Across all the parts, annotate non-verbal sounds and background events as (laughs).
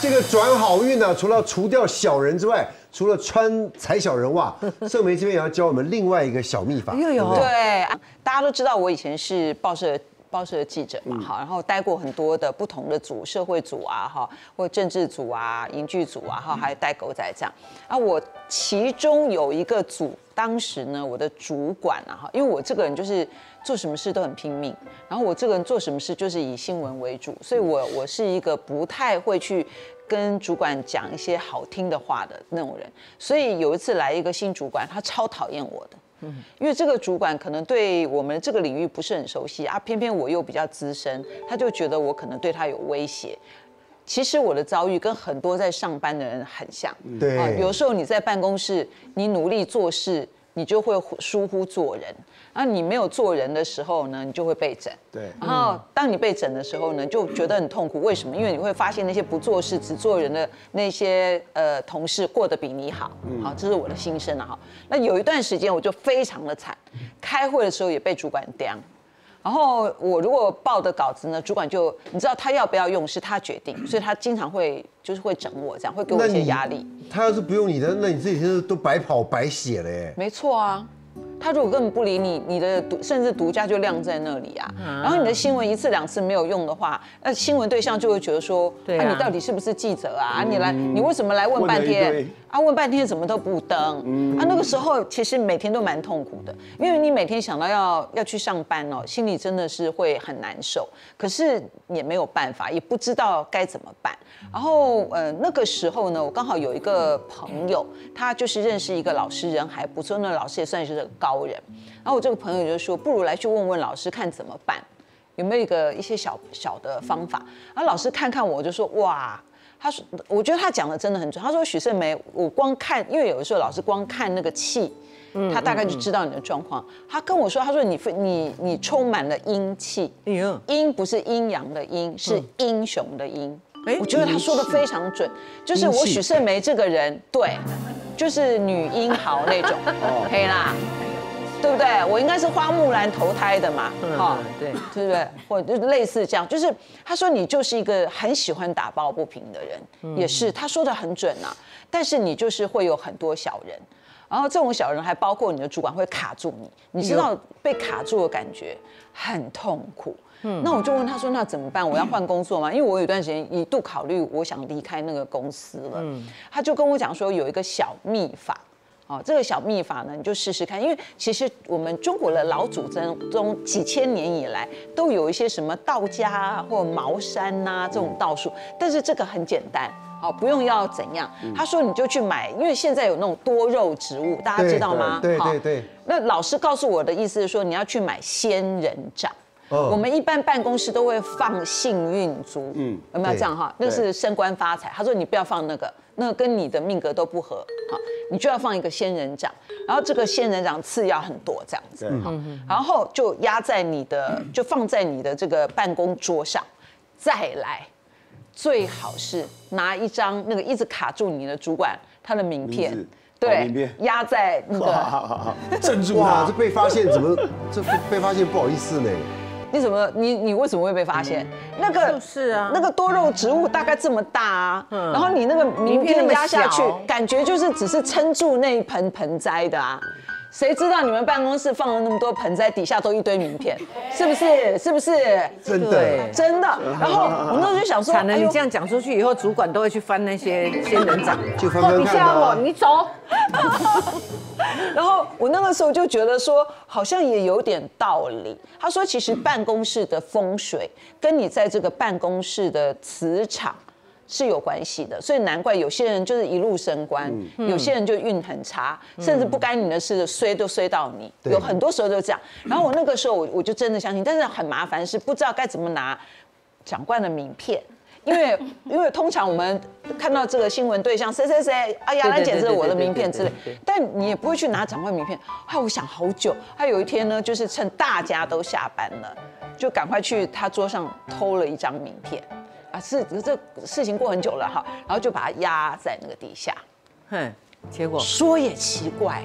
这个转好运呢，除了除掉小人之外，除了穿踩小人袜，(laughs) 盛梅这边也要教我们另外一个小秘法。又有对，啊大家都知道我以前是报社报社的记者嘛，哈，然后待过很多的不同的组，社会组啊，哈，或政治组啊、影剧组啊，哈，还有带狗仔这样。啊，我其中有一个组，当时呢，我的主管啊，哈，因为我这个人就是做什么事都很拼命，然后我这个人做什么事就是以新闻为主，所以我我是一个不太会去。跟主管讲一些好听的话的那种人，所以有一次来一个新主管，他超讨厌我的，因为这个主管可能对我们这个领域不是很熟悉啊，偏偏我又比较资深，他就觉得我可能对他有威胁。其实我的遭遇跟很多在上班的人很像，对。啊，有时候你在办公室，你努力做事，你就会疏忽做人，那你没有做人的时候呢，你就会被整。对，然后当你被整的时候呢，就觉得很痛苦。为什么？因为你会发现那些不做事、只做人的那些呃同事过得比你好。好，这是我的心声啊。哈，那有一段时间我就非常的惨，开会的时候也被主管刁。然后我如果报的稿子呢，主管就你知道他要不要用是他决定，所以他经常会就是会整我，这样会给我一些压力。他要是不用你的，那你这几天都白跑白写了耶。没错啊，他如果根本不理你，你的独甚至独家就晾在那里啊。然后你的新闻一次两次没有用的话，那新闻对象就会觉得说，对啊你到底是不是记者啊？啊你来，你为什么来问半天堆？啊，问半天怎么都不登？啊，那个时候其实每天都蛮痛苦的，因为你每天想到要要去上班哦，心里真的是会很难受。可是也没有办法，也不知道该怎么办。然后呃，那个时候呢，我刚好有一个朋友，他就是认识一个老师，人还不错，那老师也算是个高人。然后我这个朋友就说，不如来去问问老师看怎么办，有没有一个一些小小的方法。然后老师看看我就说，哇。他说：“我觉得他讲的真的很准。他说许胜梅，我光看，因为有的时候老师光看那个气，他大概就知道你的状况。他跟我说，他说你非你你充满了阴气，阴不是阴阳的阴，是英雄的英。哎我觉得他说的非常准，就是我许胜梅这个人，对，就是女英豪那种，可以啦，对不对？我应该是花木兰投胎的嘛，哈、嗯对对不对？或者就是类似这样，就是他说你就是一个很喜欢打抱不平的人，也是他说的很准啊。但是你就是会有很多小人，然后这种小人还包括你的主管会卡住你，你知道被卡住的感觉很痛苦。嗯那我就问他说：“那怎么办？我要换工作吗？”因为我有一段时间一度考虑我想离开那个公司了。嗯他就跟我讲说有一个小秘法。哦，这个小秘法呢，你就试试看，因为其实我们中国的老祖宗中几千年以来都有一些什么道家啊或茅山呐、这种道术，但是这个很简单。哦，不用要怎样。他说你就去买，因为现在有那种多肉植物，大家知道吗？对对对对那老师告诉我的意思是说，你要去买仙人掌。哦我们一般办公室都会放幸运珠，嗯，有没有这样哈？那个是升官发财。他说你不要放那个，那个跟你的命格都不合，好，你就要放一个仙人掌，然后这个仙人掌刺要很多这样子，好，然后就压在你的，就放在你的这个办公桌上，再来，最好是拿一张那个一直卡住你的主管他的名片对压在那好个。好好好，镇住哇，他这。被发现怎么？这被被发现不好意思呢。你怎么你你为什么会被发现？那个就是啊那个多肉植物大概这么大啊，然后你那个名片压下去小，感觉就是只是撑住那一盆盆栽的啊。谁知道你们办公室放了那么多盆栽，底下都一堆名片，(laughs) 是不是？是不是？真的，真的。然后我那时候就想说，惨了，哎呦你这样讲出去以后，主管都会去翻那些仙人掌。就翻翻你看吓我，啊。你走。(laughs) 然后我那个时候就觉得说，好像也有点道理。他说，其实办公室的风水跟你在这个办公室的磁场是有关系的，所以难怪有些人就是一路升官，有些人就运很差，甚至不干你的事的衰都衰到你。有很多时候就这样。然后我那个时候我我就真的相信，但是很麻烦是不知道该怎么拿长官的名片。因为因为通常我们看到这个新闻对象谁谁谁，哎呀，对对兰姐这是我的名片之类但你也不会去拿长官名片。哎我想好久，他有一天呢，就是趁大家都下班了，就赶快去他桌上偷了一张名片。啊，是这事情过很久了哈，然后就把它压在那个底下。哼，结果说也奇怪，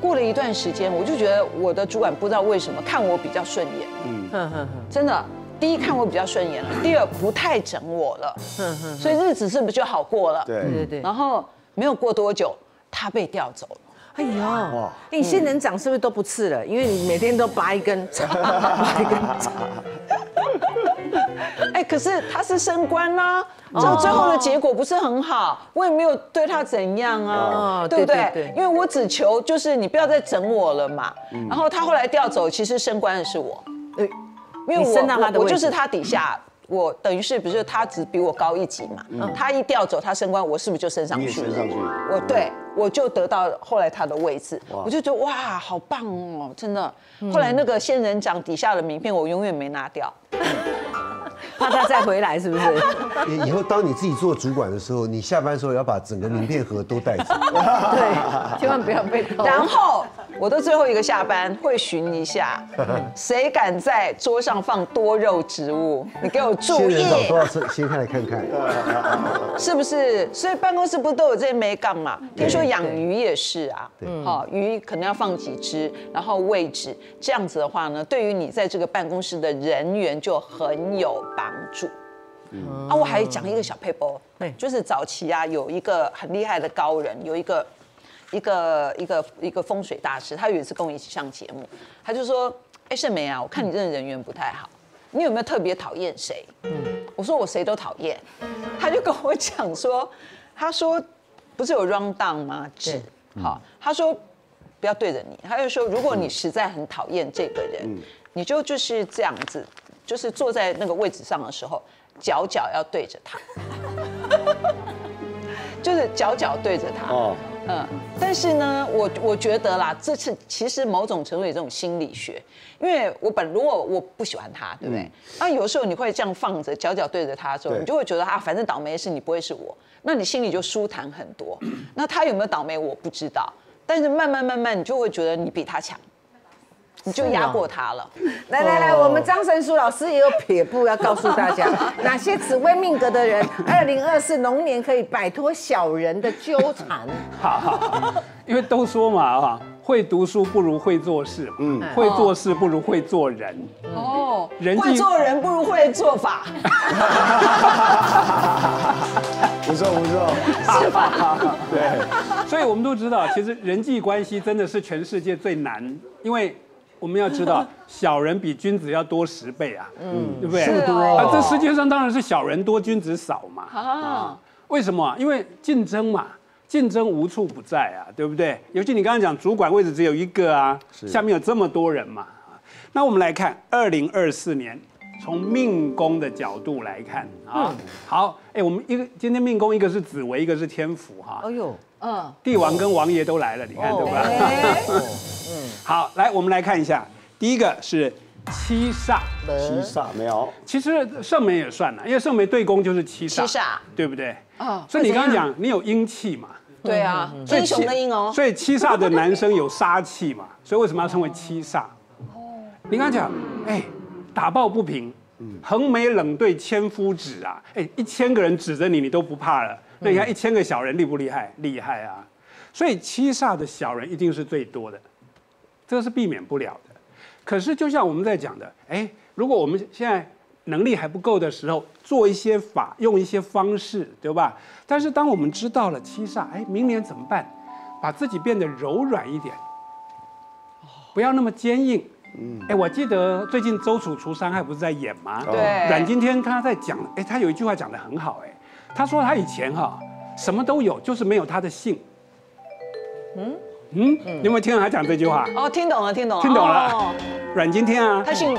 过了一段时间，我就觉得我的主管不知道为什么看我比较顺眼，哼哼哼，真的，第一看我比较顺眼了，第二不太整我了，所以日子是不是就好过了？对对对对。然后没有过多久，他被调走了。哎呦，你仙人掌是不是都不刺了？因为你每天都拔一根，(laughs) 拔一根。(laughs) 哎，可是他是升官啦，这最后的结果不是很好，我也没有对他怎样啊哦，对不对？因为我只求就是你不要再整我了嘛。然后他后来调走，其实升官的是我，呃因为我我就是他底下。我等于是不是他只比我高一级嘛？他一调走，他升官，我是不是就升上去了？升上去我对我就得到后来他的位置，我就觉得哇，好棒哦，真的。后来那个仙人掌底下的名片，我永远没拿掉。(laughs) 怕他再回来，是不是？以 (laughs) 以后当你自己做主管的时候，你下班的时候要把整个名片盒都带走。(laughs) 对，千万不要被偷。然后我的最后一个下班会巡一下，(laughs) 谁敢在桌上放多肉植物，你给我注意仙人，掌多少次？先看来看看。(laughs) 是不是？所以办公室不都有这些美感嘛？听说养鱼也是啊，好，鱼可能要放几只，然后位置，这样子的话呢，对于你在这个办公室的人员就很有帮助。啊，我还讲一个小 paper，对就是早期啊，有一个很厉害的高人，有一个一个一个一个风水大师，他有一次跟我一起上节目，他就说：“哎，盛梅啊，我看你这个人缘不太好，你有没有特别讨厌谁？”嗯，我说我谁都讨厌，他就跟我讲说，(laughs) 他说不是有 round down 吗？纸，好，他说不要对着你，他就说如果你实在很讨厌这个人，你就就是这样子，就是坐在那个位置上的时候，脚脚要对着他。(laughs) 就是脚脚对着他。哦嗯，但是呢，我我觉得啦，这次其实某种程度有这种心理学，因为我本如果我不喜欢他，对不对？那有时候你会这样放着脚脚对着他的时候，你就会觉得啊，反正倒霉的是你，不会是我，那你心里就舒坦很多。那他有没有倒霉我不知道，但是慢慢慢慢你就会觉得你比他强，你就压过他了。(laughs) 来来来，我们张神书老师也有撇步要告诉大家，(laughs) 哪些紫微命格的人，二零二四龙年可以摆脱小人的纠缠。(laughs) 好好，因为都说嘛啊，会读书不如会做事，嗯，会做事不如会做人。哦，人会做人不如会做法，不错不错，是吧？对，所以我们都知道，其实人际关系真的是全世界最难，因为我们要知道，(laughs) 小人比君子要多十倍啊，嗯，对不对？是哦啊，这世界上当然是小人多，君子少嘛。啊，为什么啊？因为竞争嘛，竞争无处不在啊，对不对？尤其你刚刚讲主管位置只有一个啊，下面有这么多人嘛。啊那我们来看二零二四年，从命宫的角度来看啊，好，哎，我们一个今天命宫一个是紫薇，一个是天府哈哎，呦，嗯，帝王跟王爷都来了，你看对吧？(laughs) 哎，好，来我们来看一下，第一个是七煞，七煞没有，其实圣梅也算了，因为圣梅对宫就是七煞，七煞。对不对？啊所以你刚刚讲你有阴气嘛，对啊，所以英雄的英哦，所以七煞的男生有杀气嘛，(laughs) 所以为什么要称为七煞？哦你刚刚讲，哎，打抱不平，横眉冷对千夫指啊，哎，一千个人指着你，你都不怕了，那你看一千个小人厉不厉害？厉害啊！所以七煞的小人一定是最多的，这个是避免不了的。可是就像我们在讲的，哎，如果我们现在能力还不够的时候，做一些法，用一些方式，对吧？但是当我们知道了七煞，哎，明年怎么办？把自己变得柔软一点，不要那么坚硬。嗯，哎，我记得最近周楚除伤害不是在演吗？对阮经天他在讲，哎，他有一句话讲得很好，哎，他说他以前哈、什么都有，就是没有他的性。嗯嗯，你有没有听到他讲这句话？哦，听懂了，听懂了，听懂了。哦。阮经天啊，他姓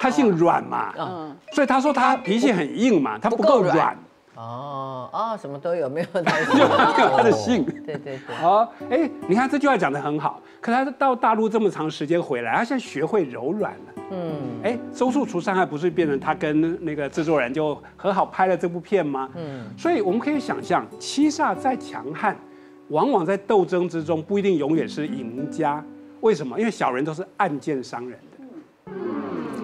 他姓阮嘛，嗯，所以他说他脾气很硬嘛，他不不够软，哦哦，什么都有，没有他的就没有他的姓。对对对，哦，哎，你看这句话讲得很好，可他到大陆这么长时间回来，他现在学会柔软了。嗯，哎，周处除伤害不是变成他跟那个制作人就和好拍了这部片吗？嗯，所以我们可以想象，七煞再强悍，往往在斗争之中不一定永远是赢家。为什么？因为小人都是暗箭伤人的。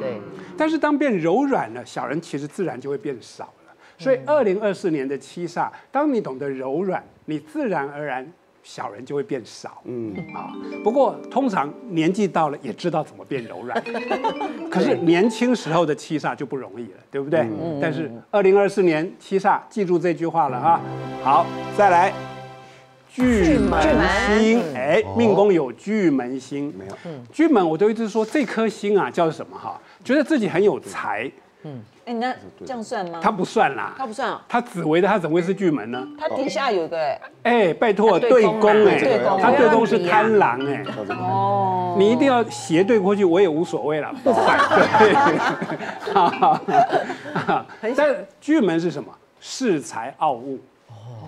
对，但是当变柔软了，小人其实自然就会变少了。所以，二零二四年的七煞，当你懂得柔软，你自然而然小人就会变少。嗯啊，不过通常年纪到了也知道怎么变柔软，(laughs) 可是年轻时候的七煞就不容易了，对不对？嗯但是二零二四年七煞，记住这句话了啊。好，再来。巨门星，哎，命宫有巨门星，没有？巨门我都一直说这颗星啊叫什么哈？觉得自己很有才，嗯。哎，那这样算吗？他不算啦，他不算。啊，它紫微的，他怎么会是巨门呢？他底下有一个。哎，哎，拜托，对对宫哎对宫，它对宫是贪狼哎，哦，你一定要斜对过去，我也无所谓了，不反对。(laughs) (laughs) 但巨门是什么？恃才傲物。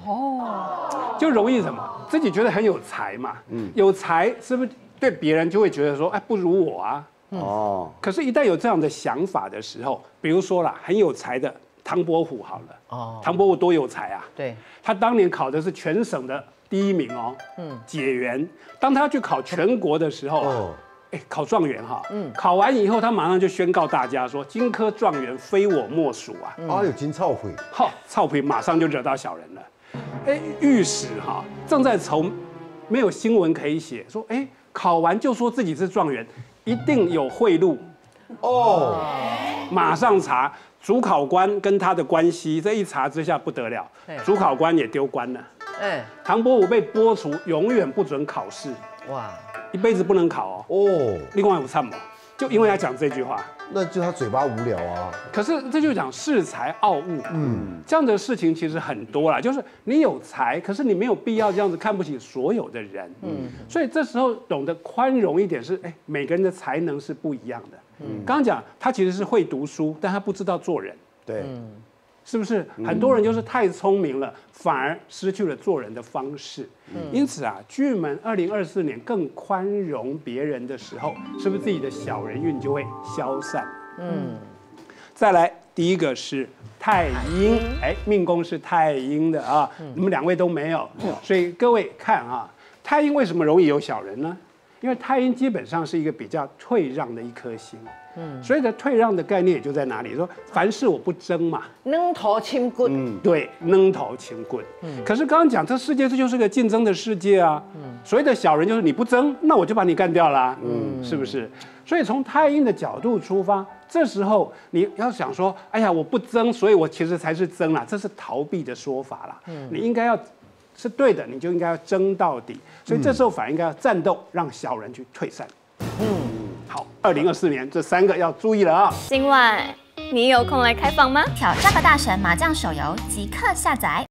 哦，就容易什么？自己觉得很有才嘛，嗯有才是不是对别人就会觉得说，哎，不如我啊？哦，可是，一旦有这样的想法的时候，比如说啦，很有才的唐伯虎好了，哦，唐伯虎多有才啊！对，他当年考的是全省的第一名哦，嗯，解元。当他去考全国的时候啊哦，哎，考状元哈，嗯，考完以后，他马上就宣告大家说，金科状元非我莫属啊！啊，有金操会，好，操皮马上就惹到小人了。哎，御史哈正在愁，没有新闻可以写，说哎，考完就说自己是状元，一定有贿赂。哦，马上查主考官跟他的关系，这一查之下不得了，主考官也丢官了。哎，唐伯虎被剥除，永远不准考试，哇，一辈子不能考哦。哦，另外有参谋，就因为他讲这句话。那就他嘴巴无聊啊，可是这就讲恃才傲物，嗯，这样的事情其实很多啦，就是你有才，可是你没有必要这样子看不起所有的人，嗯，所以这时候懂得宽容一点是，哎，每个人的才能是不一样的，嗯，刚刚讲他其实是会读书，但他不知道做人，对，是不是？很多人就是太聪明了，反而失去了做人的方式。因此啊，巨门二零二四年更宽容别人的时候，是不是自己的小人运就会消散？嗯。再来，第一个是太阴，哎，命宫是太阴的啊，你们两位都没有，所以各位看啊，太阴为什么容易有小人呢？因为太阴基本上是一个比较退让的一颗星，嗯，所以的退让的概念也就在哪里？说凡事我不争嘛，扔头轻棍，嗯对，扔头轻棍。嗯可是刚刚讲，这世界这就是个竞争的世界啊。嗯所谓的小人就是你不争，那我就把你干掉啦。嗯，是不是？所以从太阴的角度出发，这时候你要想说，哎呀，我不争，所以我其实才是争啦，这是逃避的说法啦。嗯你应该要是对的，你就应该要争到底。所以这时候反而应该要战斗，让小人去退散。嗯，好，二零二四年这三个要注意了啊。今晚你有空来开房吗？挑战吧大神麻将手游即刻下载。